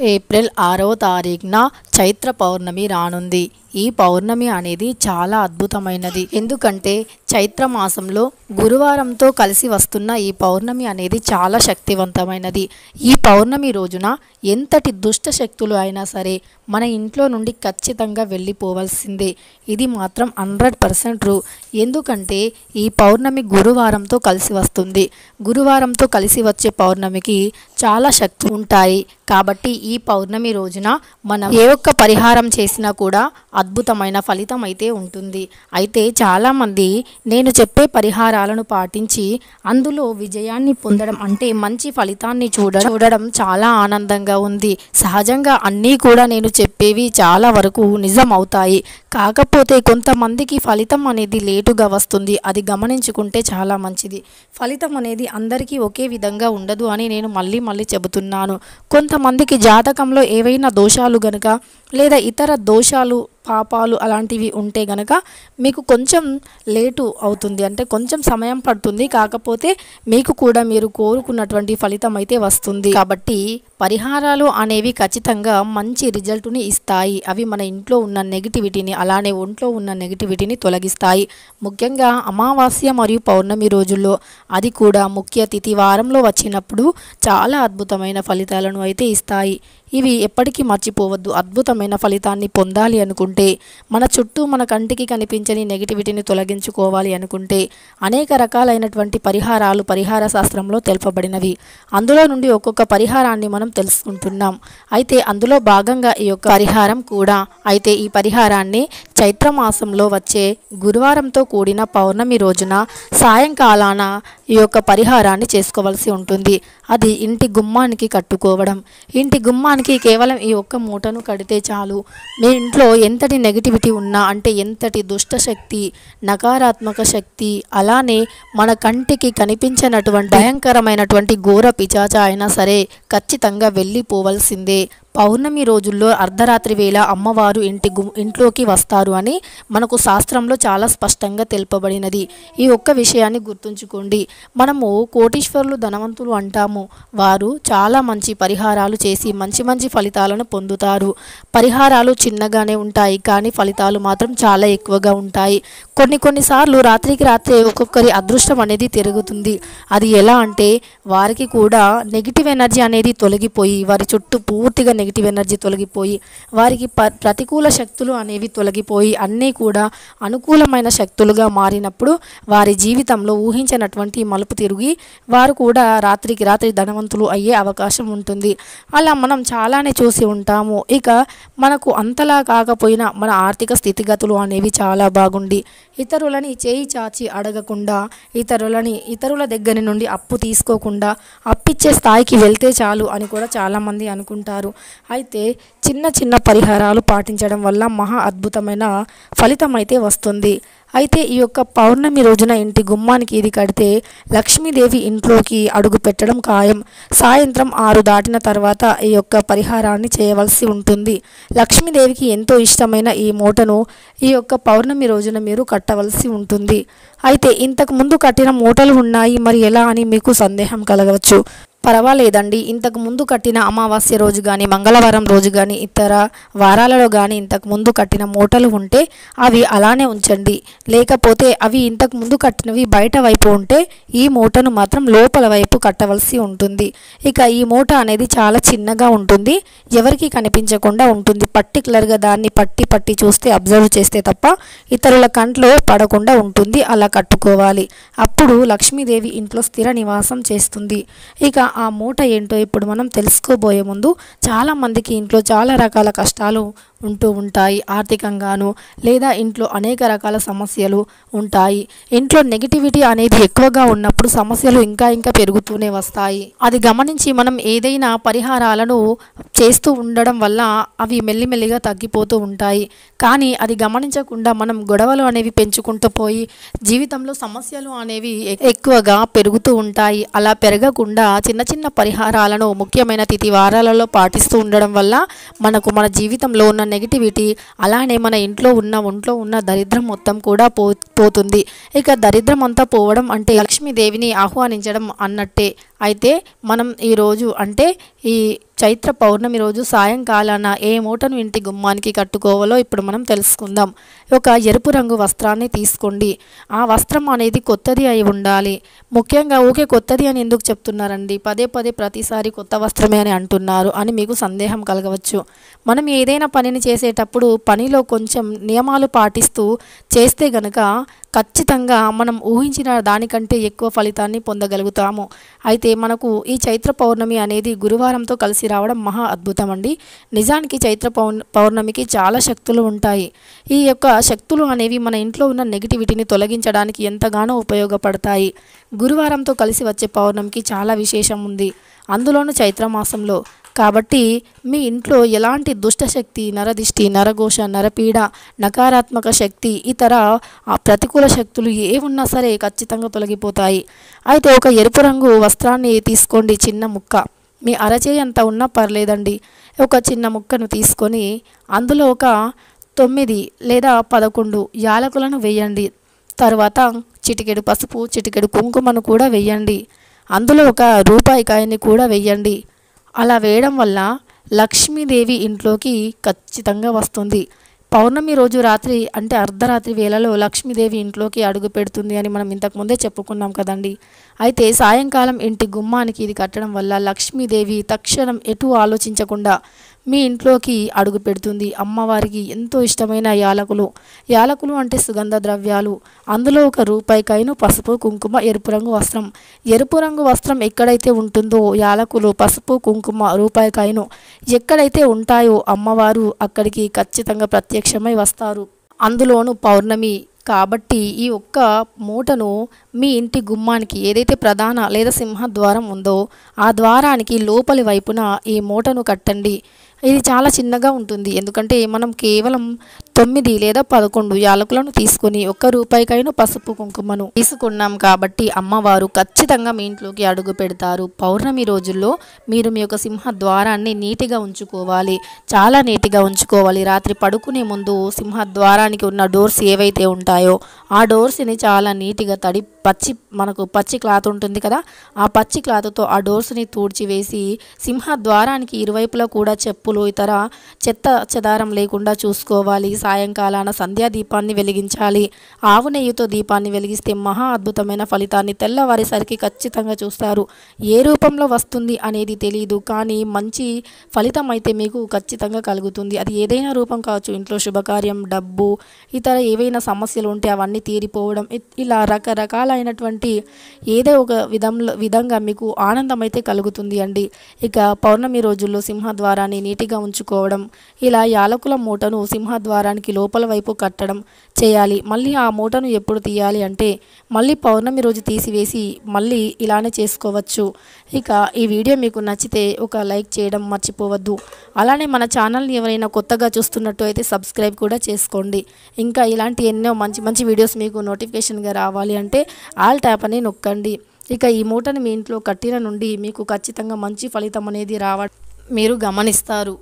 April ఆరవ తారీఖున చైత్ర పౌర్ణమి రానుంది. ఈ పౌర్ణమి అనేది చాలా అద్భుతమైనది. ఎందుకంటే చైత్ర మాసంలో గురువారంతో కలిసి వస్తున్న ఈ పౌర్ణమి అనేది చాలా శక్తివంతమైనది. ఈ పౌర్ణమి రోజున ఎంతటి దుష్ట శక్తులు అయినా సరే మన ఇంట్లో నుండి ఖచ్చితంగా వెళ్ళిపోవాల్సిందే. ఇది మాత్రం హండ్రెడ్ పర్సెంట్ రూ ఎందుకంటే ఈ పౌర్ణమి గురువారంతో కలిసి వస్తుంది. గురువారంతో కలిసి వచ్చే పౌర్ణమికి చాలా శక్తులు ఉంటాయి. కాబట్టి ఈ పౌర్ణమి రోజున మనం ఏ ఒక్క పరిహారం చేసినా కూడా అద్భుతమైన ఫలితం అయితే ఉంటుంది. అయితే చాలామంది నేను చెప్పే పరిహారాలను పాటించి అందులో విజయాన్ని పొందడం అంటే మంచి ఫలితాన్ని చూడ చూడడం చాలా ఆనందంగా ఉంది. సహజంగా అన్నీ కూడా నేను చెప్పేవి చాలా వరకు నిజం అవుతాయి కాకపోతే కొంతమందికి ఫలితం అనేది లేటుగా వస్తుంది. అది గమనించుకుంటే చాలా మంచిది. ఫలితం అనేది అందరికీ ఒకే విధంగా ఉండదు అని నేను మళ్ళీ మళ్ళీ చెబుతున్నాను. కొంతమందికి జాతకంలో ఏవైనా దోషాలు గనుక లేదా ఇతర దోషాలు పాపాలు అలాంటివి ఉంటే గనక మీకు కొంచెం లేటు అవుతుంది. అంటే కొంచెం సమయం పడుతుంది. కాకపోతే మీకు కూడా మీరు కోరుకున్నటువంటి ఫలితం అయితే వస్తుంది. కాబట్టి పరిహారాలు అనేవి ఖచ్చితంగా మంచి రిజల్ట్ని ఇస్తాయి. అవి మన ఇంట్లో ఉన్న నెగిటివిటీని అలానే ఒంట్లో ఉన్న నెగిటివిటీని తొలగిస్తాయి. ముఖ్యంగా అమావాస్య మరియు పౌర్ణమి రోజుల్లో అది కూడా ముఖ్య తిథి వారంలో వచ్చినప్పుడు చాలా అద్భుతమైన ఫలితాలను అయితే ఇస్తాయి. ఇవి ఎప్పటికీ మర్చిపోవద్దు. అద్భుతమైన ఫలితాన్ని పొందాలి అనుకుంటే మన చుట్టూ మన కంటికి కనిపించని నెగిటివిటీని తొలగించుకోవాలి అనుకుంటే అనేక రకాలైనటువంటి పరిహారాలు పరిహార శాస్త్రంలో తెలుపబడినవి. అందులో నుండి ఒక్కొక్క పరిహారాన్ని మనం తెలుసుకుంటున్నాం. అయితే అందులో భాగంగా ఈ యొక్క పరిహారం కూడా అయితే ఈ పరిహారాన్ని చైత్ర మాసంలో వచ్చే గురువారంతో కూడిన పౌర్ణమి రోజున సాయంకాలాన ఈ యొక్క పరిహారాన్ని చేసుకోవాల్సి ఉంటుంది. అది ఇంటి గుమ్మానికి కట్టుకోవడం. ఇంటి గుమ్మానికి కేవలం ఈ ఒక్క మూటను కడితే చాలు. మీ ఇంట్లో ఎంతటి నెగిటివిటీ ఉన్నా అంటే ఎంతటి దుష్ట శక్తి నకారాత్మక శక్తి అలానే మన కంటికి కనిపించినటువంటి భయంకరమైనటువంటి ఘోర పిచాచ అయినా సరే ఖచ్చితంగా వెళ్ళిపోవలసిందే. పౌర్ణమి రోజుల్లో అర్ధరాత్రి వేళ అమ్మవారు ఇంటి గు ఇంట్లోకి వస్తారు అని మనకు శాస్త్రంలో చాలా స్పష్టంగా తెలుపబడినది. ఈ ఒక్క విషయాన్ని గుర్తుంచుకోండి. మనము కోటీశ్వరులు ధనవంతులు అంటాము. వారు చాలా మంచి పరిహారాలు చేసి మంచి మంచి ఫలితాలను పొందుతారు. పరిహారాలు చిన్నగానే ఉంటాయి కానీ ఫలితాలు మాత్రం చాలా ఎక్కువగా ఉంటాయి. కొన్ని కొన్నిసార్లు రాత్రికి రాత్రే ఒక్కొక్కరి అదృష్టం అనేది తిరుగుతుంది. అది ఎలా అంటే వారికి కూడా నెగిటివ్ ఎనర్జీ అనేది తొలగిపోయి వారి చుట్టూ పూర్తిగా నెగిటివ్ ఎనర్జీ తొలగిపోయి వారికి ప ప్రతికూల శక్తులు అనేవి తొలగిపోయి అన్నీ కూడా అనుకూలమైన శక్తులుగా మారినప్పుడు వారి జీవితంలో ఊహించినటువంటి మలుపు తిరిగి వారు కూడా రాత్రికి రాత్రి ధనవంతులు అయ్యే అవకాశం ఉంటుంది. అలా మనం చాలానే చూసి ఉంటాము. ఇక మనకు అంతలా కాకపోయినా మన ఆర్థిక స్థితిగతులు అనేవి చాలా బాగుండి ఇతరులని చేయి చాచి అడగకుండా ఇతరులని ఇతరుల దగ్గర నుండి అప్పు తీసుకోకుండా అప్పిచ్చే స్థాయికి వెళ్తే చాలు అని కూడా చాలామంది అనుకుంటారు. అయితే చిన్న చిన్న పరిహారాలు పాటించడం వల్ల మహా అద్భుతమైన ఫలితం అయితే వస్తుంది. అయితే ఈ యొక్క పౌర్ణమి రోజున ఇంటి గుమ్మానికి ఇది కడితే లక్ష్మీదేవి ఇంట్లోకి అడుగు పెట్టడం ఖాయం. సాయంత్రం ఆరు దాటిన తర్వాత ఈ యొక్క పరిహారాన్ని చేయవలసి ఉంటుంది. లక్ష్మీదేవికి ఎంతో ఇష్టమైన ఈ మూటను ఈ యొక్క పౌర్ణమి రోజున మీరు కట్టవలసి ఉంటుంది. అయితే ఇంతకు ముందు కట్టిన మూటలు ఉన్నాయి. మరి ఎలా అని మీకు సందేహం కలగవచ్చు? పర్వాలేదండి. ఇంతకు ముందు కట్టిన అమావాస్య రోజు కానీ మంగళవారం రోజు కానీ ఇతర వారాలలో కానీ ఇంతకు ముందు కట్టిన మూటలు ఉంటే అవి అలానే ఉంచండి. లేకపోతే అవి ఇంతకు ముందు కట్టినవి బయట వైపు ఉంటే ఈ మూటను మాత్రం లోపల వైపు కట్టవలసి ఉంటుంది. ఇక ఈ మూట అనేది చాలా చిన్నగా ఉంటుంది. ఎవరికి కనిపించకుండా ఉంటుంది. పర్టికులర్గా దాన్ని పట్టి పట్టి చూస్తే అబ్జర్వ్ చేస్తే తప్ప ఇతరుల కంట్లో పడకుండా ఉంటుంది. అలా కట్టుకోవాలి. అప్పుడు లక్ష్మీదేవి ఇంట్లో స్థిర నివాసం చేస్తుంది. ఇక ఆ మూట ఏంటో ఇప్పుడు మనం తెలుసుకోబోయే ముందు చాలామందికి ఇంట్లో చాలా రకాల కష్టాలు ఉంటూ ఉంటాయి ఆర్థికంగాను లేదా ఇంట్లో అనేక రకాల సమస్యలు ఉంటాయి. ఇంట్లో నెగిటివిటీ అనేది ఎక్కువగా ఉన్నప్పుడు సమస్యలు ఇంకా ఇంకా పెరుగుతూనే వస్తాయి. అది గమనించి మనం ఏదైనా పరిహారాలను చేస్తూ ఉండడం వల్ల అవి మెల్లిమెల్లిగా తగ్గిపోతూ ఉంటాయి. కానీ అది గమనించకుండా మనం గొడవలు అనేవి పెంచుకుంటూ పోయి జీవితంలో సమస్యలు అనేవి ఎ- ఎక్కువగా పెరుగుతూ ఉంటాయి. అలా పెరగకుండా చిన్న చిన్న చిన్న పరిహారాలను ముఖ్యమైన తిథి వారాలలో పాటిస్తూ ఉండడం వల్ల మనకు మన జీవితంలో ఉన్న నెగిటివిటీ అలానే మన ఇంట్లో ఉన్న ఒంట్లో ఉన్న దరిద్రం మొత్తం కూడా పో పోతుంది. ఇక దరిద్రం అంతా పోవడం అంటే లక్ష్మీదేవిని ఆహ్వానించడం అన్నట్టే. అయితే మనం ఈరోజు అంటే ఈ చైత్ర పౌర్ణమి రోజు సాయంకాలాన ఏ మూటను ఇంటి గుమ్మానికి కట్టుకోవాలో ఇప్పుడు మనం తెలుసుకుందాం. ఒక ఎరుపు రంగు వస్త్రాన్ని తీసుకోండి. ఆ వస్త్రం అనేది కొత్తది అయి ఉండాలి. ముఖ్యంగా ఊకే కొత్తది అని ఎందుకు చెప్తున్నారండి? పదే పదే ప్రతిసారి కొత్త వస్త్రమే అని అంటున్నారు అని మీకు సందేహం కలగవచ్చు. మనం ఏదైనా పనిని చేసేటప్పుడు పనిలో కొంచెం నియమాలు పాటిస్తూ చేస్తే గనక ఖచ్చితంగా మనం ఊహించిన దానికంటే ఎక్కువ ఫలితాన్ని పొందగలుగుతాము. అయితే మనకు ఈ చైత్ర పౌర్ణమి అనేది గురువారంతో కలిసి రావడం మహా అద్భుతం అండి నిజానికి చైత్ర పౌర్ణ పౌర్ణమికి చాలా శక్తులు ఉంటాయి. ఈ యొక్క శక్తులు అనేవి మన ఇంట్లో ఉన్న నెగిటివిటీని తొలగించడానికి ఎంతగానో ఉపయోగపడతాయి. గురువారంతో కలిసి వచ్చే పౌర్ణమికి చాలా విశేషం ఉంది. అందులోనూ చైత్ర మాసంలో కాబట్టి మీ ఇంట్లో ఎలాంటి దుష్టశక్తి నరదిష్టి నరఘోష నరపీడ నకారాత్మక శక్తి ఇతర ఆ ప్రతికూల శక్తులు ఏ ఉన్నా సరే ఖచ్చితంగా తొలగిపోతాయి. అయితే ఒక ఎరుపు రంగు వస్త్రాన్ని తీసుకోండి చిన్న ముక్క. మీ అరచేయి అంత ఉన్నా పర్లేదండి. ఒక చిన్న ముక్కను తీసుకొని అందులో ఒక తొమ్మిది లేదా పదకొండు యాలకులను వేయండి. తర్వాత చిటికెడు పసుపు చిటికెడు కుంకుమను కూడా వేయండి. అందులో ఒక రూపాయి కాయని కూడా వేయండి. అలా వేయడం వల్ల లక్ష్మీదేవి ఇంట్లోకి ఖచ్చితంగా వస్తుంది. పౌర్ణమి రోజు రాత్రి అంటే అర్ధరాత్రి వేళలో లక్ష్మీదేవి ఇంట్లోకి అడుగు పెడుతుంది అని మనం ఇంతకుముందే చెప్పుకున్నాం కదండి. అయితే సాయంకాలం ఇంటి గుమ్మానికి ఇది కట్టడం వల్ల లక్ష్మీదేవి తక్షణం ఎటు ఆలోచించకుండా మీ ఇంట్లోకి అడుగు పెడుతుంది. అమ్మవారికి ఎంతో ఇష్టమైన యాలకులు. యాలకులు అంటే సుగంధ ద్రవ్యాలు. అందులో ఒక రూపాయి కాయను పసుపు కుంకుమ ఎరుపు రంగు వస్త్రం. ఎరుపు రంగు వస్త్రం ఎక్కడైతే ఉంటుందో యాలకులు పసుపు కుంకుమ రూపాయి కాయను ఎక్కడైతే ఉంటాయో అమ్మవారు అక్కడికి ఖచ్చితంగా ప్రత్యక్షమై వస్తారు. అందులోను పౌర్ణమి కాబట్టి ఈ ఒక్క మూటను మీ ఇంటి గుమ్మానికి ఏదైతే ప్రధాన లేదా సింహద్వారం ఉందో ఆ ద్వారానికి లోపలి వైపున ఈ మూటను కట్టండి. ఇది చాలా చిన్నగా ఉంటుంది. ఎందుకంటే మనం కేవలం తొమ్మిది లేదా పదకొండు యాలకులను తీసుకొని ఒక్క రూపాయికైనా పసుపు కుంకుమను తీసుకున్నాం కాబట్టి అమ్మవారు ఖచ్చితంగా మీ ఇంట్లోకి అడుగు పెడతారు. పౌర్ణమి రోజుల్లో మీరు మీ యొక్క సింహ ద్వారాన్ని నీటిగా ఉంచుకోవాలి. చాలా నీటిగా ఉంచుకోవాలి. రాత్రి పడుకునే ముందు సింహ ద్వారానికి ఉన్న డోర్స్ ఏవైతే ఉంటాయో ఆ డోర్స్ని చాలా నీటిగా తడి పచ్చి మనకు పచ్చి క్లాత్ ఉంటుంది కదా ఆ పచ్చి క్లాత్తో ఆ డోర్స్ని తూడ్చివేసి సింహ ద్వారానికి ఇరువైపులా కూడా చెప్పులు ఇతర చెత్త చెదారం లేకుండా చూసుకోవాలి. సాయంకాలాన సంధ్యా దీపాన్ని వెలిగించాలి. ఆవు నెయ్యితో దీపాన్ని వెలిగిస్తే మహా అద్భుతమైన ఫలితాన్ని తెల్లవారేసరికి ఖచ్చితంగా చూస్తారు. ఏ రూపంలో వస్తుంది అనేది తెలియదు కానీ మంచి ఫలితం అయితే మీకు ఖచ్చితంగా కలుగుతుంది. అది ఏదైనా రూపం కావచ్చు ఇంట్లో శుభకార్యం డబ్బు ఇతర ఏవైనా సమస్యలు ఉంటే అవన్నీ తీరిపోవడం ఇలా రకరకాలైనటువంటి ఏదో ఒక విధంలో విధంగా మీకు ఆనందం అయితే కలుగుతుంది అండి. ఇక పౌర్ణమి రోజుల్లో సింహద్వారాన్ని నీటిగా ఉంచుకోవడం ఇలా యాలకుల మూటను దానికి లోపల వైపు కట్టడం చేయాలి. మళ్ళీ ఆ మూటను ఎప్పుడు తీయాలి అంటే మళ్ళీ పౌర్ణమి రోజు తీసివేసి మళ్ళీ ఇలానే చేసుకోవచ్చు. ఇక ఈ వీడియో మీకు నచ్చితే ఒక లైక్ చేయడం మర్చిపోవద్దు. అలానే మన ఛానల్ని ఎవరైనా కొత్తగా చూస్తున్నట్టు అయితే సబ్స్క్రైబ్ కూడా చేసుకోండి. ఇంకా ఇలాంటి ఎన్నో మంచి మంచి వీడియోస్ మీకు నోటిఫికేషన్గా రావాలి అంటే ఆల్ ట్యాప్ అని నొక్కండి. ఇక ఈ మూటను మీ ఇంట్లో కట్టిన నుండి మీకు ఖచ్చితంగా మంచి ఫలితం అనేది రావ మీరు గమనిస్తారు.